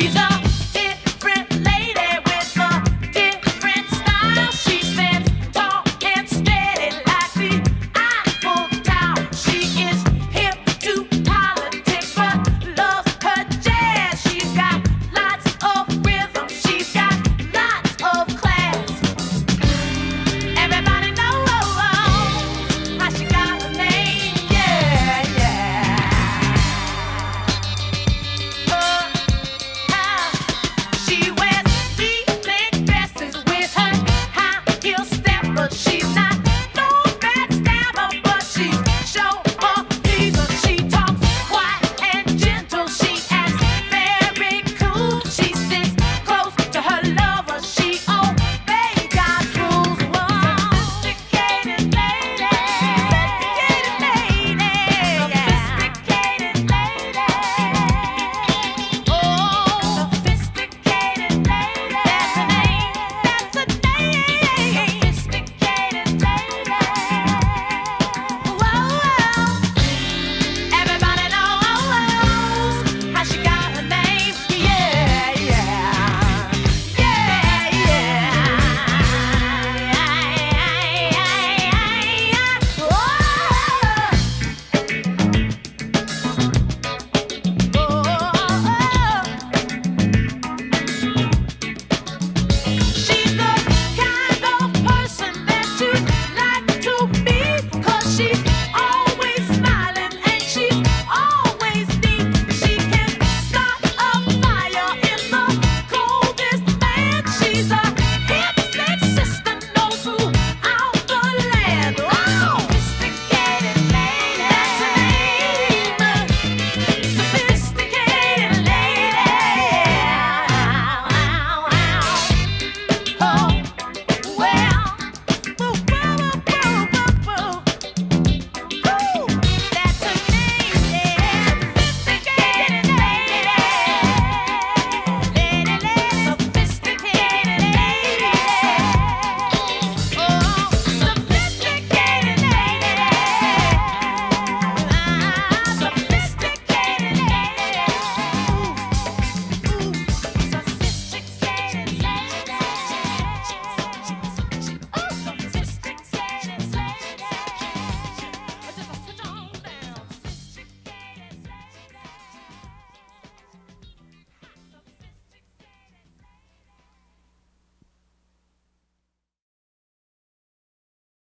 Jesus.